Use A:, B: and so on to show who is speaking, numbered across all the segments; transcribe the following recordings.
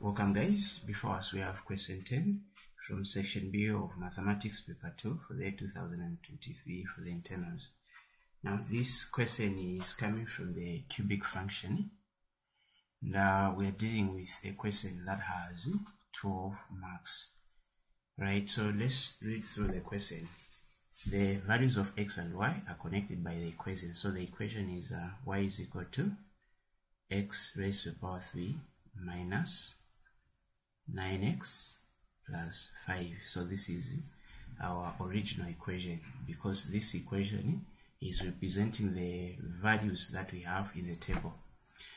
A: Welcome guys. Before us we have question 10 from section B of mathematics paper 2 for the year 2023 for the internals. Now this question is coming from the cubic function. Now we are dealing with a question that has 12 marks. Right, so let's read through the question. The values of x and y are connected by the equation. So the equation is uh, y is equal to x raised to the power 3 minus 9x plus 5 so this is our original equation because this equation is representing the values that we have in the table.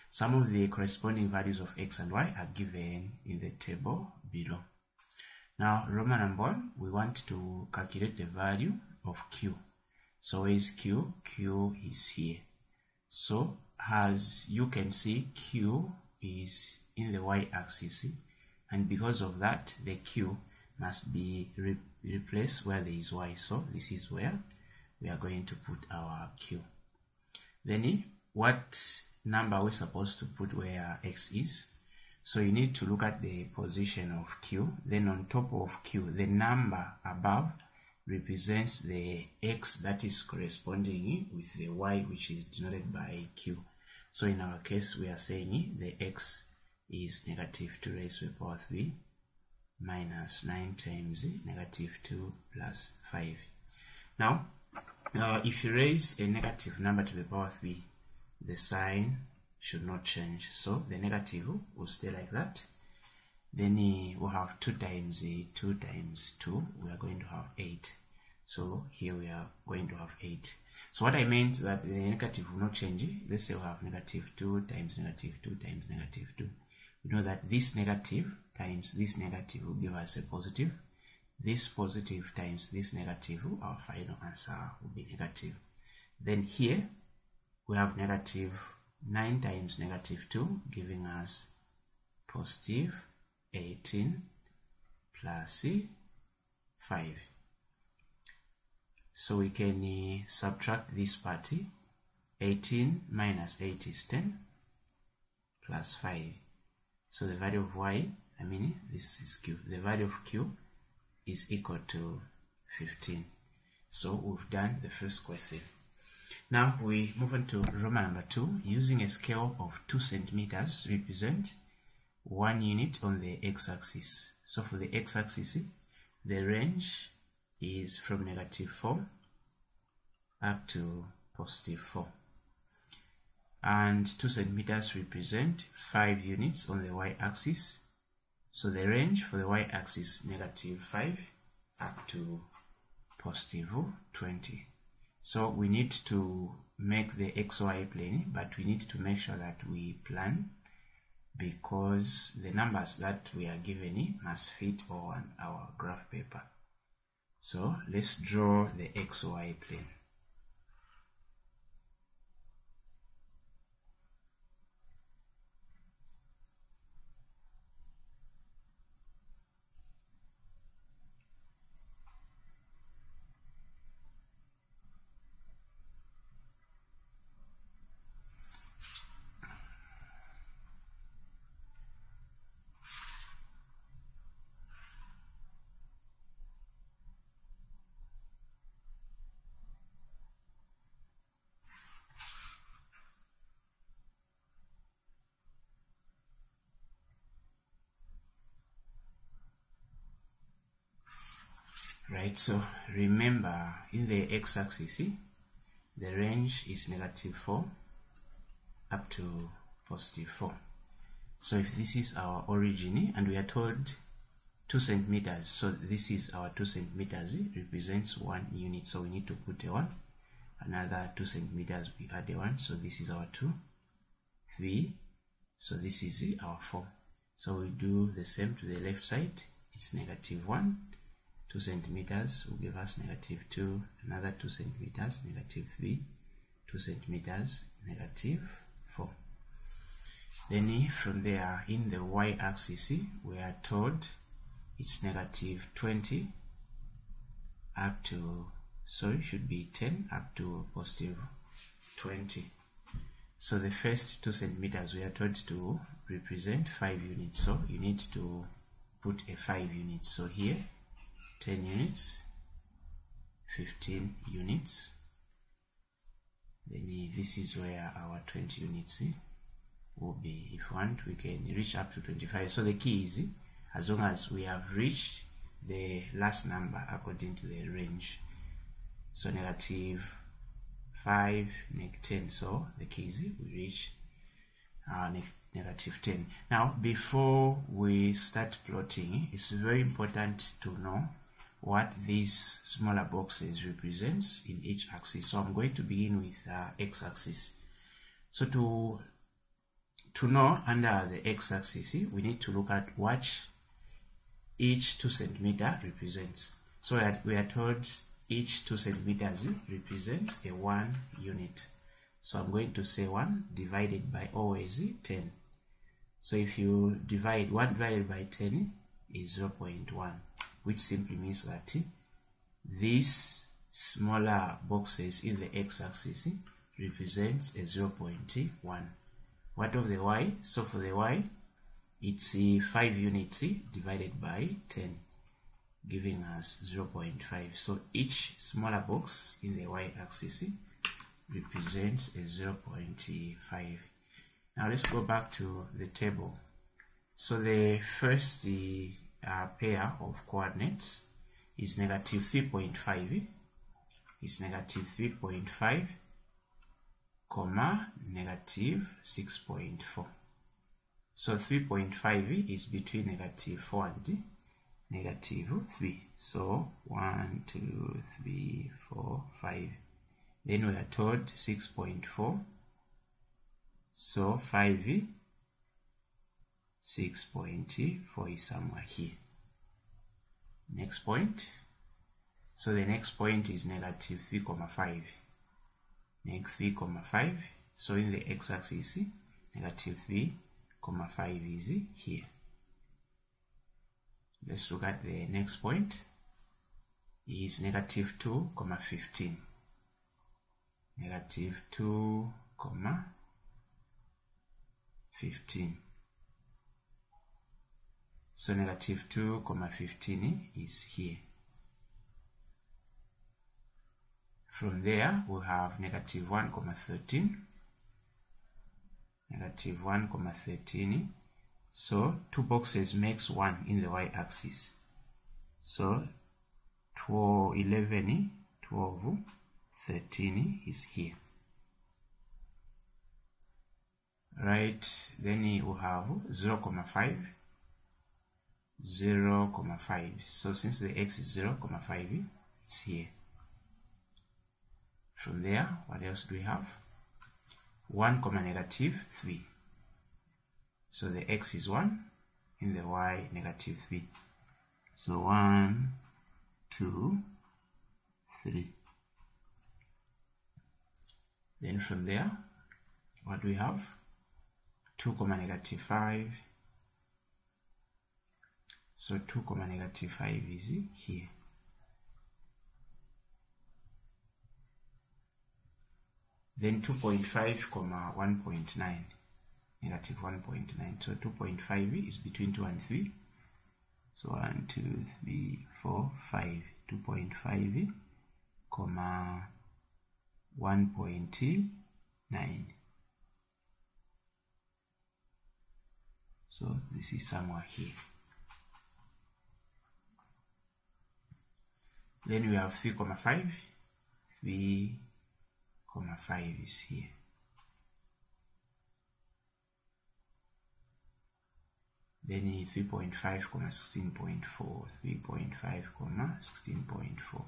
A: Some of the corresponding values of x and y are given in the table below. Now roman number one we want to calculate the value of q. So where is q? Q is here. So as you can see q is in the y-axis and because of that the q must be re replaced where there is y. So this is where we are going to put our q. Then what number we're supposed to put where x is? So you need to look at the position of q. Then on top of q the number above represents the x that is corresponding with the y which is denoted by q. So in our case we are saying the x is negative 2 raised to the power 3 minus 9 times negative 2 plus 5. Now, uh, if you raise a negative number to the power 3, the sign should not change. So the negative will stay like that. Then uh, we'll have 2 times uh, 2 times 2, we are going to have 8. So here we are going to have 8. So what I meant that the negative will not change. Let's say we have negative 2 times negative 2 times negative 2 we know that this negative times this negative will give us a positive. This positive times this negative our final answer will be negative. Then here we have negative 9 times negative 2 giving us positive 18 plus 5 so we can uh, subtract this party. 18 minus 8 is 10 plus 5 so the value of y, I mean this is q, the value of q is equal to 15. So we've done the first question. Now we move on to Roman number 2. Using a scale of 2 centimeters represent 1 unit on the x-axis. So for the x-axis, the range is from negative 4 up to positive 4 and 2 centimeters represent 5 units on the y-axis. So the range for the y-axis negative 5 up to positive 20 so we need to make the xy plane but we need to make sure that we plan because the numbers that we are given must fit on our graph paper. So let's draw the xy plane right? So remember in the x-axis the range is negative 4 up to positive 4 so if this is our origin and we are told 2 centimeters so this is our 2 centimeters represents 1 unit. So we need to put a 1 another 2 centimeters we add a 1 so this is our 2 3 so this is our 4 so we do the same to the left side it's negative 1 2 centimeters will give us negative 2 another 2 centimeters negative 3 2 centimeters negative 4 then from there in the y-axis we are told it's negative 20 up to sorry should be 10 up to positive 20 so the first 2 centimeters we are told to represent 5 units. So you need to put a 5 units so here 10 units 15 units. Then this is where our 20 units will be. If want we can reach up to 25 so the key is as long as we have reached the last number according to the range. So negative 5 make negative 10 so the key is we reach uh, ne negative 10 now before we start plotting it's very important to know what these smaller boxes represents in each axis. So i'm going to begin with uh, x-axis so to to know under the x-axis we need to look at what each 2 centimeter represents. So we are told each 2 centimeters represents a 1 unit. So i'm going to say 1 divided by always 10 so if you divide 1 divided by 10 is 0.1 which simply means that these smaller boxes in the x-axis represents a 0.1 what of the y? So for the y it's uh, 5 units divided by 10 giving us 0.5 so each smaller box in the y-axis represents a 0.5 now let's go back to the table so the first uh, pair of coordinates is negative 3.5 is negative 3.5 comma negative 6.4 so 3.5 is between negative 4 and negative 3 so 1 2 3 4 5 then we are told 6.4 so 5 6.4 is somewhere here. Next point. So the next point is negative 3.5 negative 3.5 so in the x-axis negative 3.5 is here. Let's look at the next point. Is negative 2 comma 15 negative 2 comma 15 so negative 2 comma 15 is here. From there we have negative 1 comma 13 negative 1 comma 13 so two boxes makes one in the y-axis so 12 11 12 13 is here. Right then we have 0 comma 5 0 comma 5 so since the x is 0 comma 5 it's here. From there what else do we have? 1 comma negative 3 so the x is 1 and the y negative 3 so 1 2 3 then from there what do we have? 2 comma negative 5 so 2 comma negative 5 is here. Then 2.5 comma 1.9 negative 1.9 so 2.5 is between 2 and 3 so 1 2 3 4 5 2.5 comma 1.9 so this is somewhere here then we have 3 comma 5 3 comma 5 is here then 3.5 comma 16.4 3.5 comma 16.4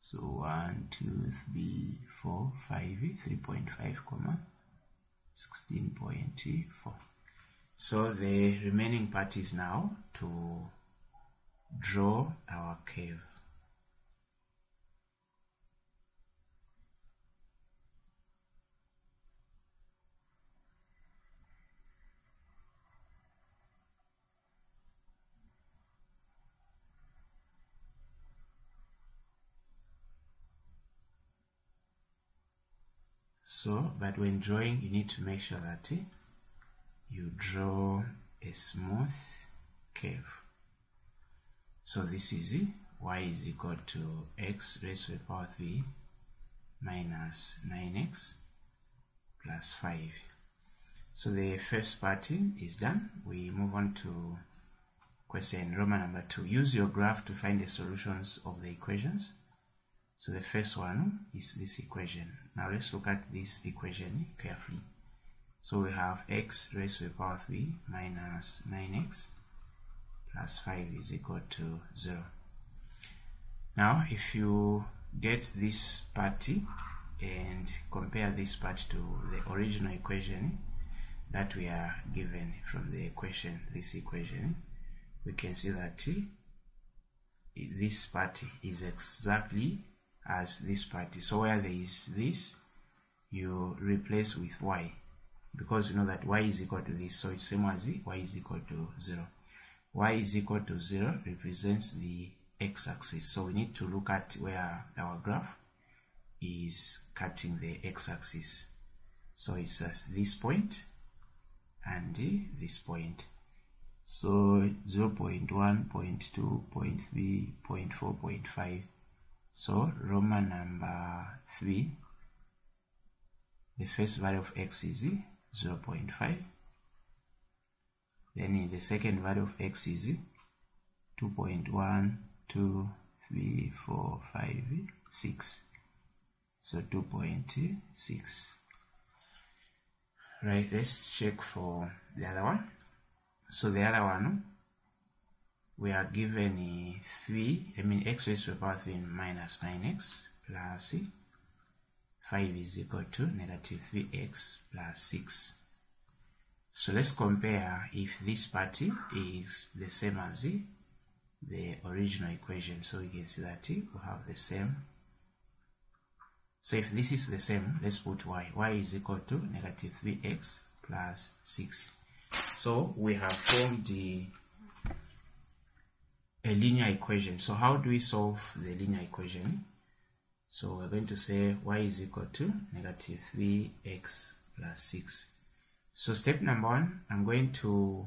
A: so 1 2 3 4 5 3.5 comma 16.4 so the remaining part is now to draw our curve so but when drawing you need to make sure that eh, you draw a smooth curve. So this is eh, y is equal to x raised to the power 3 minus 9x plus 5 so the first part eh, is done. We move on to question Roman number 2 use your graph to find the solutions of the equations so the first one is this equation. Now let's look at this equation carefully. So we have x raised to the power 3 minus 9x plus 5 is equal to 0 now if you get this part and compare this part to the original equation that we are given from the equation this equation we can see that this part is exactly as this party so where there is this you replace with y. Because you know that y is equal to this. So it's same as y is equal to 0 y is equal to 0 represents the x-axis. So we need to look at where our graph is cutting the x-axis. So it's at this point and this point. So 0 0.1 0.2 0.3 0.4 0.5 so roman number 3 the first value of x is 0 0.5 then the second value of x is 2.1 2 3 4 5 6 so 2.6 right let's check for the other one. So the other one we are given 3 I mean x raised to the power 3 minus 9x plus 5 is equal to negative 3x plus 6 so let's compare if this part is the same as the original equation. So you can see that we have the same. So if this is the same let's put y. Y is equal to negative 3x plus 6 so we have formed the a linear equation so how do we solve the linear equation so we're going to say y is equal to negative 3x plus 6 so step number one, I'm going to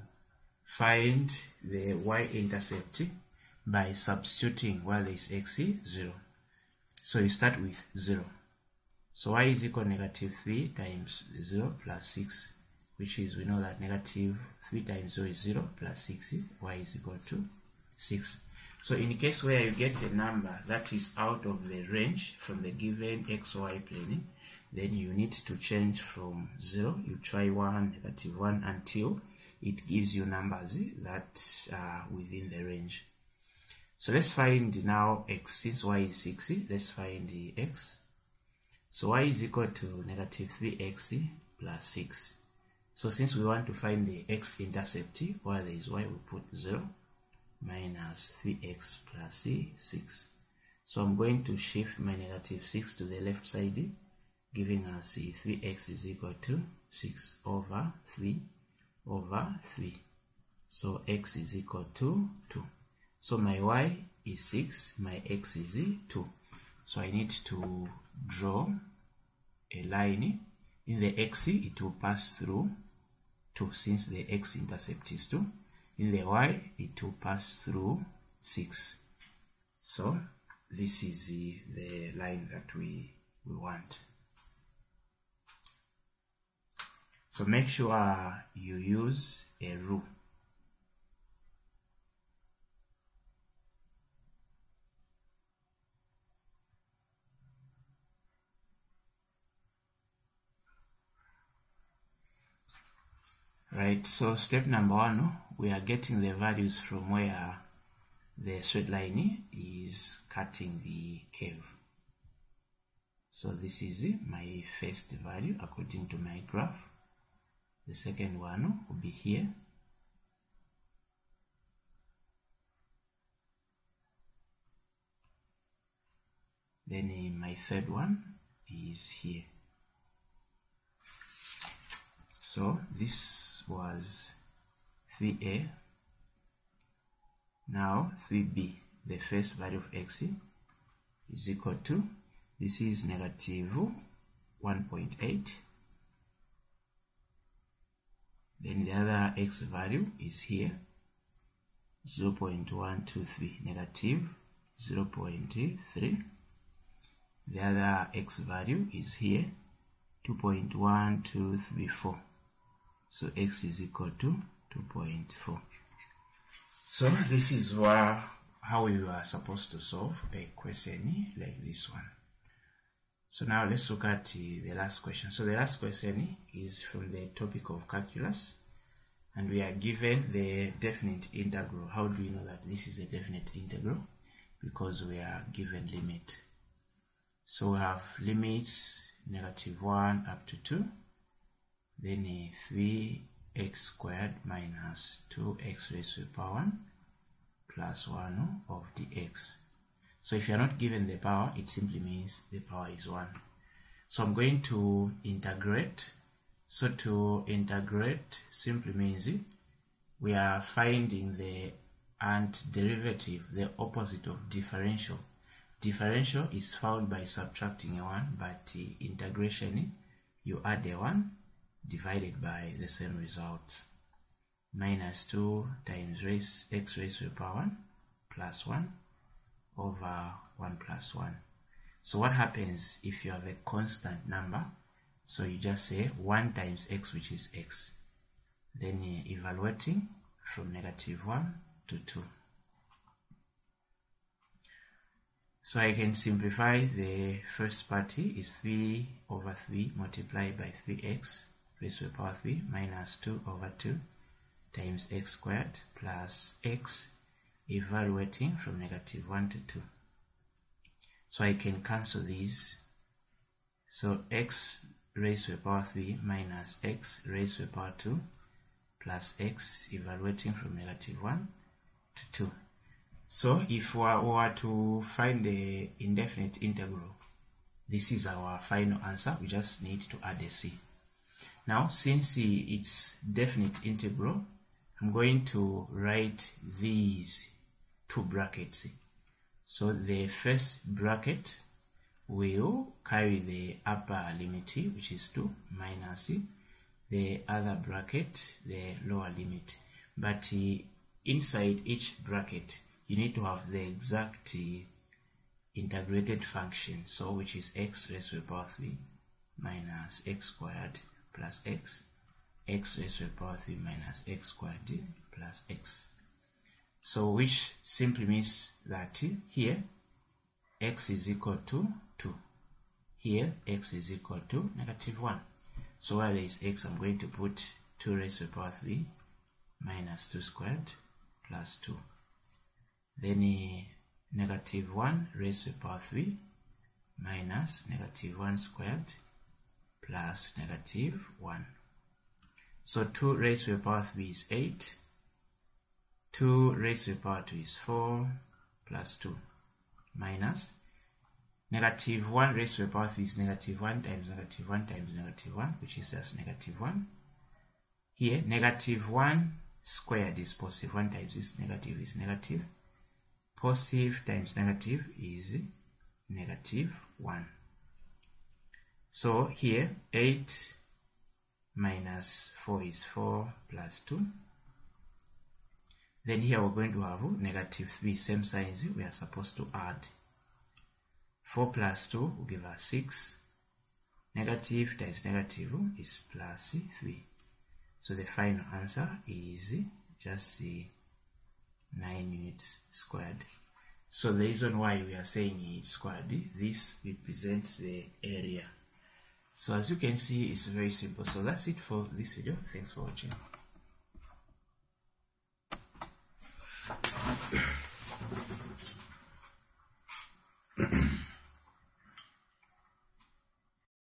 A: find the y-intercept by substituting where there is x is 0. So you start with 0. So y is equal to negative 3 times 0 plus 6, which is, we know that negative 3 times 0 is 0 plus 6, y is equal to 6. So in case where you get a number that is out of the range from the given xy plane, then you need to change from 0 you try 1 negative 1 until it gives you numbers that are within the range. So let's find now x since y is 6 let's find the x. So y is equal to negative 3x plus 6 so since we want to find the x-intercept where there is y we put 0 minus 3x plus 6 so I'm going to shift my negative 6 to the left side giving us 3x is equal to 6 over 3 over 3 so x is equal to 2 so my y is 6 my x is 2 so I need to draw a line. In the x it will pass through 2 since the x-intercept is 2 in the y it will pass through 6 so this is the, the line that we, we want. So make sure you use a rule. Right, so step number one, we are getting the values from where the straight line is cutting the curve. So this is my first value according to my graph. The second one will be here. Then my third one is here. So this was 3a now 3b the first value of x is equal to this is negative 1.8 then the other x value is here 0 0.123 negative 0 0.3 the other x value is here 2.1234 so x is equal to 2.4 so this is where, how we are supposed to solve a question like this one. So now let's look at the last question. So the last question is from the topic of calculus and we are given the definite integral. How do we know that this is a definite integral? Because we are given limit. So we have limits negative 1 up to 2 then 3x squared minus 2x raised to the power 1 plus 1 of dx so if you are not given the power it simply means the power is 1 so I'm going to integrate. So to integrate simply means we are finding the antiderivative the opposite of differential. Differential is found by subtracting a 1 but integration you add a 1 divided by the same result. Minus 2 times raise x raised to the power 1 plus 1 over 1 plus 1 so what happens if you have a constant number? So you just say 1 times x which is x. Then evaluating from negative 1 to 2 So I can simplify the first party is 3 over 3 multiplied by 3x to the power 3 minus 2 over 2 times x squared plus x evaluating from negative 1 to 2. So I can cancel these. So x raised to the power 3 minus x raised to the power 2 plus x evaluating from negative 1 to 2. So if we were to find the indefinite integral, this is our final answer. We just need to add a c. Now, since it's definite integral, I'm going to write these two brackets. So the first bracket will carry the upper limit, which is 2, minus the other bracket, the lower limit. But eh, inside each bracket, you need to have the exact eh, integrated function so which is x raised to the power 3 minus x squared plus x x raised to the power 3 minus x squared plus x. So which simply means that here x is equal to 2 here x is equal to negative 1 so where there is x I'm going to put 2 raised to the power 3 minus 2 squared plus 2 then eh, negative 1 raised to the power 3 minus negative 1 squared plus negative 1. So 2 raised to the power 3 is 8. 2 raised to the power 2 is 4 plus 2 minus negative 1 raised to the power 3 is negative 1 times negative 1 times negative 1 which is just negative 1. Here negative 1 squared is positive 1 times this negative is negative. positive times negative is negative 1. So here 8 minus 4 is 4 plus 2. Then here we're going to have negative 3, same signs we are supposed to add. 4 plus 2 will give us 6. Negative times negative is plus 3. So the final answer is just 9 units squared. So the reason why we are saying it's squared, this represents the area so as you can see it's very simple. So that's it for this video. Thanks for watching.